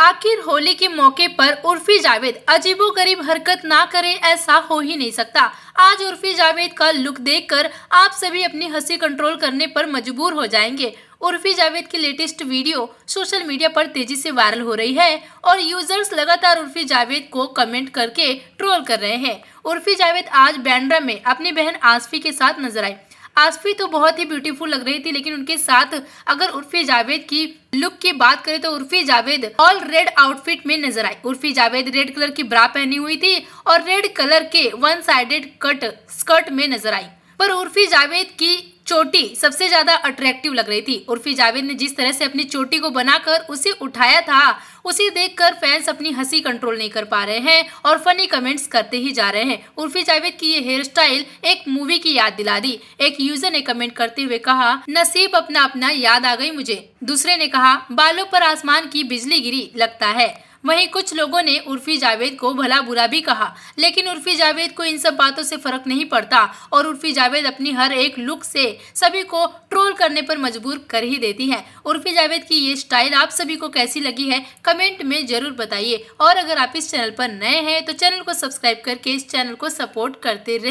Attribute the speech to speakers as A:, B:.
A: आखिर होली के मौके पर उर्फी जावेद अजीबो गरीब हरकत ना करे ऐसा हो ही नहीं सकता। आज उर्फी जावेद का लुक देखकर आप सभी अपनी हँसी कंट्रोल करने पर मजबूर हो जाएँगे। उर्फी जावेद की लेटेस्ट वीडियो सोशल मीडिया पर तेज़ी से वायरल हो रही है और यूज़र्स लगातार उर्फी जावेद को कमेंट करके ट्रोल कर रहे हैं। उर्फी जावेद आज बैंड्रा में अपनी बहन आसफी के साथ नज़र आई आसफी तो बहुत ही ब्यूटीफुल लग रही थी, लेकिन उनके साथ अगर उर्फी जावेद की लुक की बात करें तो Urfi Javed all red outfit में नज़र आई उर्फी जावेद रेड कलर की ब्रा पहनी हुई थी और रेड कलर के वन साइडेड कट स्कर्ट में नज़र आई। पर उर्फी जावेद की चोटी सबसे ज़्यादा अट्रैक्टिव लग रही थी। उर्फी जावेद ने जिस तरह से अपनी चोटी को बनाकर उसे उठाया था, उसे देखकर फैंस अपनी हँसी कंट्रोल नहीं कर पा रहे हैं और फनी कमेंट्स करते ही जा रहे हैं। उर्फी जावेद की ये हेयर स्टाइल एक मूवी की याद दिला दी। एक यूज़र ने कमेंट करते हुए कहा, नसीब अपना अपना याद आ गई मुझे। दूसरे ने कहा, बालों पर आसमान की बिजली गिरी, लगता है। वहीं कुछ लोगों ने उर्फी जावेद को भला बुरा भी कहा, लेकिन उर्फी जावेद को इन सब बातों से फ़र्क नहीं पड़ता और उर्फी जावेद अपनी हर एक लुक से सभी को ट्रोल करने पर मजबूर कर ही देती है। उर्फी जावेद की ये स्टाइल आप सभी को कैसी लगी है, कमेंट में ज़रूर बताइए। और अगर आप इस चैनल पर नए हैं तो चैनल को सब्सक्राइब करके इस चैनल को सपोर्ट करते रहे।